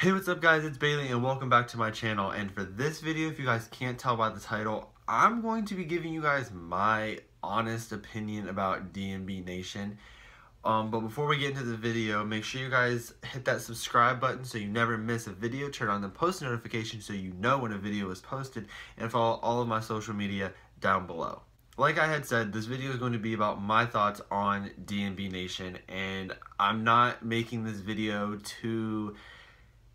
Hey what's up guys? It's Bailey and welcome back to my channel. And for this video if you guys can't tell by the title I'm going to be giving you guys my honest opinion about D&B Nation. Um, but before we get into the video make sure you guys hit that subscribe button so you never miss a video. Turn on the post notification so you know when a video is posted and follow all of my social media down below. Like I had said, this video is going to be about my thoughts on D&B Nation, and I'm not making this video to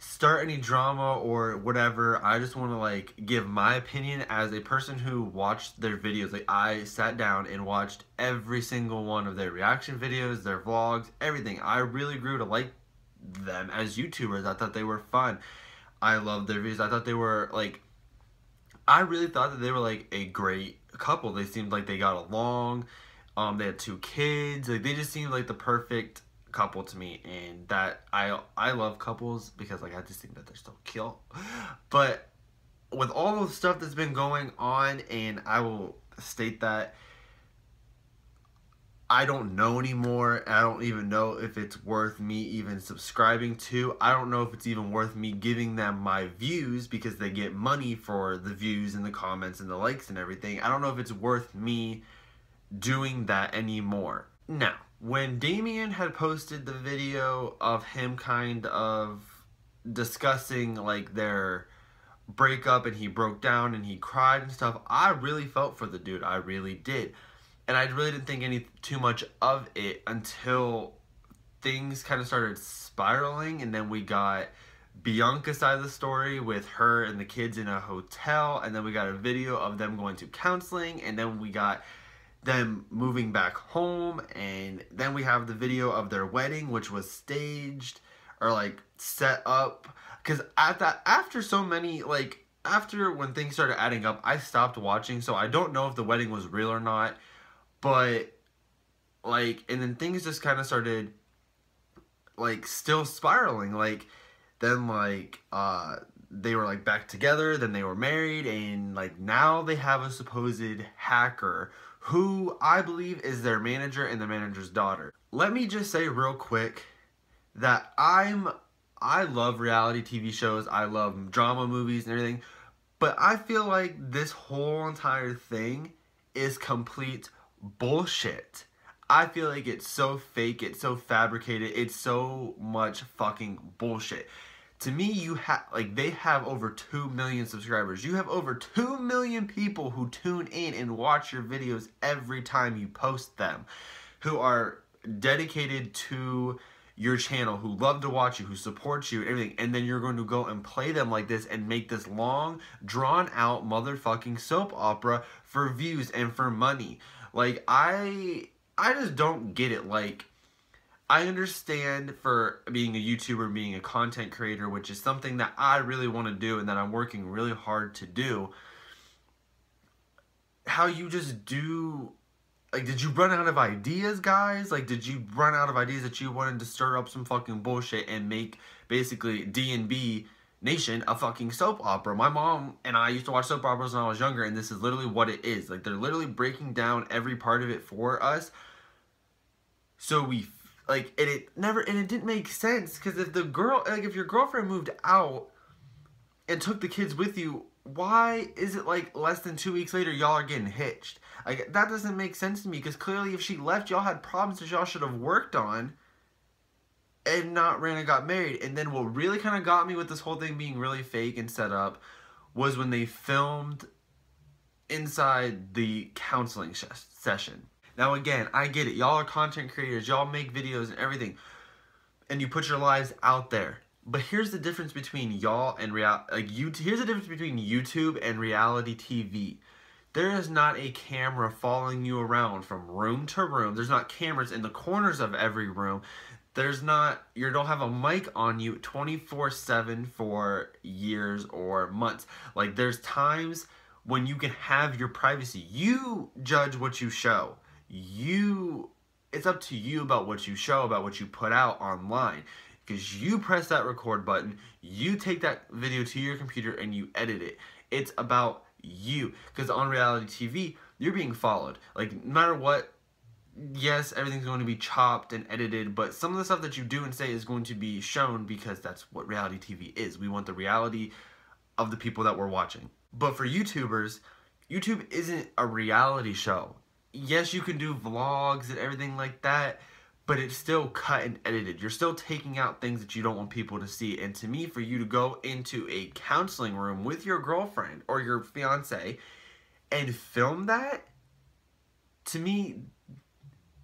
start any drama or whatever. I just want to like give my opinion as a person who watched their videos. Like I sat down and watched every single one of their reaction videos, their vlogs, everything. I really grew to like them as YouTubers. I thought they were fun. I loved their videos. I thought they were like I really thought that they were like a great couple. They seemed like they got along. Um, they had two kids. Like they just seemed like the perfect couple to me and that I I love couples because like I just think that they're so cute. But with all the stuff that's been going on and I will state that I don't know anymore. I don't even know if it's worth me even subscribing to. I don't know if it's even worth me giving them my views because they get money for the views and the comments and the likes and everything. I don't know if it's worth me doing that anymore. Now, when Damien had posted the video of him kind of discussing like their breakup and he broke down and he cried and stuff, I really felt for the dude. I really did. And I really didn't think any too much of it until things kind of started spiraling and then we got Bianca's side of the story with her and the kids in a hotel and then we got a video of them going to counseling and then we got them moving back home and then we have the video of their wedding which was staged or like set up. Because at that after so many like after when things started adding up i stopped watching so i don't know if the wedding was real or not. But like and then things just kind of started like still spiraling. Like then like uh they were like back together then they were married and like now they have a supposed hacker who I believe is their manager and the manager's daughter. Let me just say real quick that I'm I love reality TV shows, I love drama movies and everything, but I feel like this whole entire thing is complete bullshit. I feel like it's so fake, it's so fabricated, it's so much fucking bullshit to me you have like they have over 2 million subscribers. You have over 2 million people who tune in and watch your videos every time you post them who are dedicated to your channel who love to watch you who support you everything. And then you're going to go and play them like this and make this long drawn out motherfucking soap opera for views and for money. Like i i just don't get it. Like I understand for being a YouTuber, being a content creator, which is something that I really want to do and that I'm working really hard to do. How you just do, like, did you run out of ideas, guys? Like, did you run out of ideas that you wanted to stir up some fucking bullshit and make basically D&B Nation a fucking soap opera? My mom and I used to watch soap operas when I was younger, and this is literally what it is. Like, they're literally breaking down every part of it for us. So we like and it never and it didn't make sense because if the girl like if your girlfriend moved out and took the kids with you why is it like less than two weeks later y'all are getting hitched? Like that doesn't make sense to me because clearly if she left y'all had problems that y'all should have worked on and not ran and got married. And then what really kind of got me with this whole thing being really fake and set up was when they filmed inside the counseling session now again, I get it. Y'all are content creators. Y'all make videos and everything. And you put your lives out there. But here's the difference between y'all and real like you here's the difference between YouTube and reality TV. There is not a camera following you around from room to room. There's not cameras in the corners of every room. There's not you don't have a mic on you 24/7 for years or months. Like there's times when you can have your privacy. You judge what you show you it's up to you about what you show, about what you put out online. Because you press that record button, you take that video to your computer and you edit it. It's about you. Because on reality TV, you're being followed. Like, no matter what yes, everything's going to be chopped and edited, but some of the stuff that you do and say is going to be shown because that's what reality TV is. We want the reality of the people that we're watching. But for YouTubers, YouTube isn't a reality show. Yes, you can do vlogs and everything like that, but it's still cut and edited. You're still taking out things that you don't want people to see. And to me, for you to go into a counseling room with your girlfriend or your fiance and film that, to me,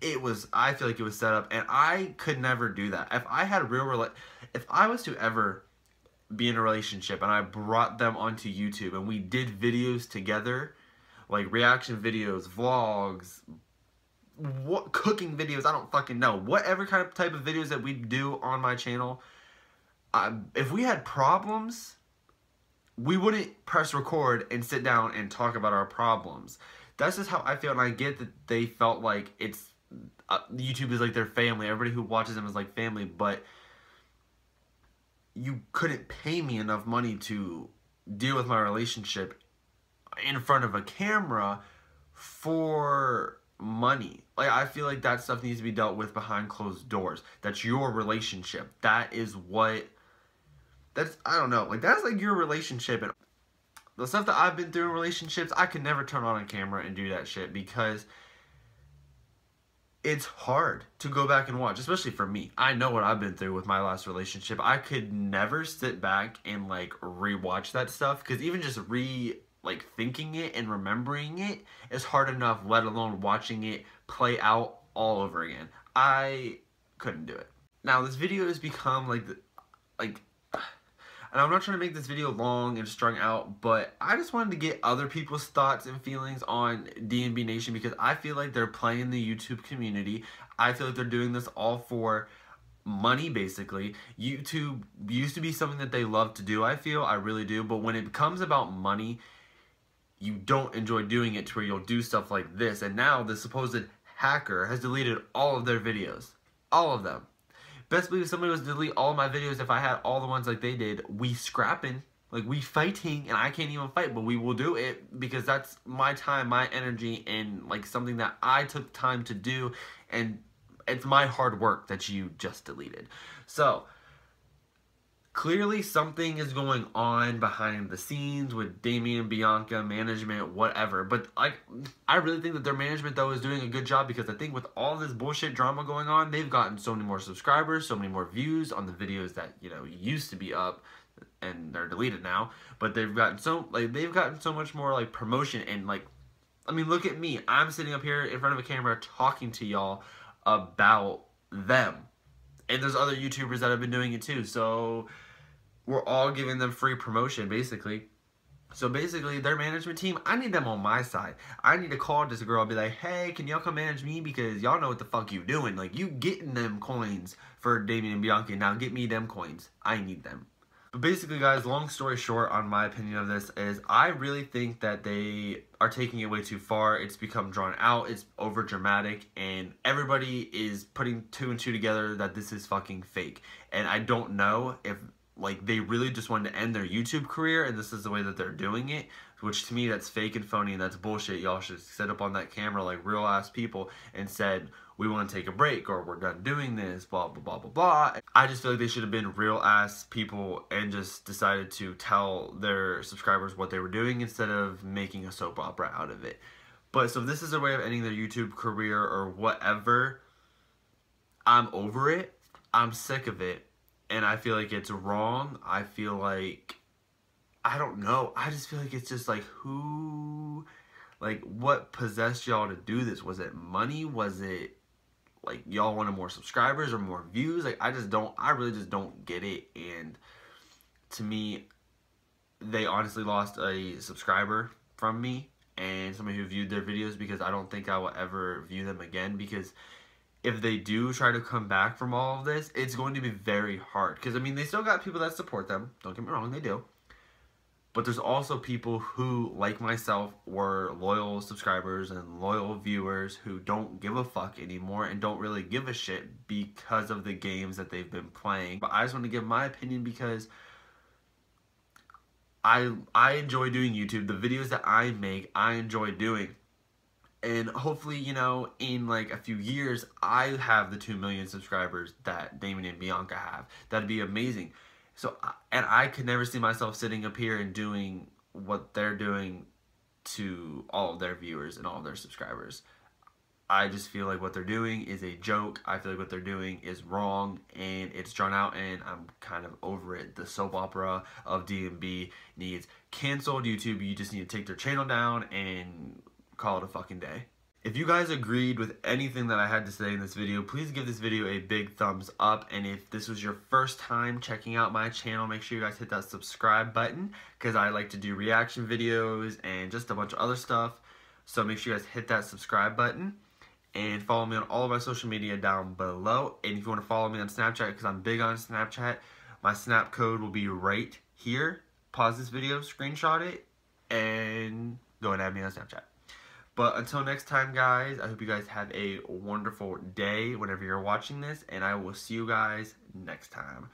it was I feel like it was set up and I could never do that. If I had a real if I was to ever be in a relationship and I brought them onto YouTube and we did videos together, like reaction videos, vlogs, what cooking videos, I don't fucking know. Whatever kind of type of videos that we do on my channel, if we had problems, we wouldn't press record and sit down and talk about our problems. That's just how I feel, and I get that they felt like it's uh, YouTube is like their family. Everybody who watches them is like family, but you couldn't pay me enough money to deal with my relationship in front of a camera for money. Like I feel like that stuff needs to be dealt with behind closed doors. That's your relationship. That is what that's I don't know. Like that's like your relationship and the stuff that I've been through in relationships, I could never turn on a camera and do that shit because it's hard to go back and watch, especially for me. I know what I've been through with my last relationship. I could never sit back and like rewatch that stuff because even just re like thinking it and remembering it is hard enough, let alone watching it play out all over again. I couldn't do it. Now this video has become like the, like and I'm not trying to make this video long and strung out, but I just wanted to get other people's thoughts and feelings on D&B Nation because I feel like they're playing the YouTube community. I feel like they're doing this all for money basically. YouTube used to be something that they love to do, I feel, I really do, but when it comes about money, you don't enjoy doing it to where you'll do stuff like this. And now the supposed hacker has deleted all of their videos. All of them. Best believe somebody was delete all my videos, if I had all the ones like they did, we scrapping, like we fighting, and I can't even fight, but we will do it because that's my time, my energy, and like something that I took time to do, and it's my hard work that you just deleted. So, clearly something is going on behind the scenes with Damien, Bianca, management, whatever. But like, I really think that their management though is doing a good job because I think with all this bullshit drama going on, they've gotten so many more subscribers, so many more views on the videos that you know used to be up and they're deleted now. But they've gotten so like they've gotten so much more like promotion and like, I mean, look at me. I'm sitting up here in front of a camera talking to y'all about them. And there's other YouTubers that have been doing it too. So we're all giving them free promotion basically. So basically, their management team, I need them on my side. I need to call this girl and be like, hey, can y'all come manage me? Because y'all know what the fuck you doing. Like, you getting them coins for Damien and Bianca. Now get me them coins. I need them. But basically, guys, long story short on my opinion of this is I really think that they are taking it way too far. It's become drawn out. It's over dramatic. And everybody is putting two and two together that this is fucking fake. And I don't know if like they really just wanted to end their YouTube career and this is the way that they're doing it, which to me that's fake and phony and that's bullshit. Y'all should set up on that camera like real ass people and said, we want to take a break or we're done doing this, blah, blah, blah, blah, blah. I just feel like they should have been real ass people and just decided to tell their subscribers what they were doing instead of making a soap opera out of it. But so if this is a way of ending their YouTube career or whatever, I'm over it. I'm sick of it and I feel like it's wrong. I feel like I don't know. I just feel like it's just like who like what possessed y'all to do this? Was it money? Was it like y'all wanted more subscribers or more views? Like I just don't I really just don't get it and to me they honestly lost a subscriber from me and somebody who viewed their videos because I don't think I will ever view them again because if they do try to come back from all of this, it's going to be very hard. Because, I mean, they still got people that support them. Don't get me wrong, they do. But there's also people who, like myself, were loyal subscribers and loyal viewers who don't give a fuck anymore and don't really give a shit because of the games that they've been playing. But I just want to give my opinion because I I enjoy doing YouTube. The videos that I make, I enjoy doing. and hopefully, you know, in like a few years, I have the 2 million subscribers that Damon and Bianca have. That'd be amazing. So, and I could never see myself sitting up here and doing what they're doing to all of their viewers and all of their subscribers. I just feel like what they're doing is a joke. I feel like what they're doing is wrong and it's drawn out and I'm kind of over it. The soap opera of D&B needs canceled. YouTube, you just need to take their channel down and call it a fucking day. If you guys agreed with anything that I had to say in this video, please give this video a big thumbs up. And if this was your first time checking out my channel, make sure you guys hit that subscribe button because I like to do reaction videos and just a bunch of other stuff. So make sure you guys hit that subscribe button and follow me on all of my social media down below. And if you want to follow me on Snapchat, because I'm big on Snapchat, my snap code will be right here. Pause this video, screenshot it, and go and add me on Snapchat. But until next time, guys, I hope you guys have a wonderful day whenever you're watching this, and I will see you guys next time.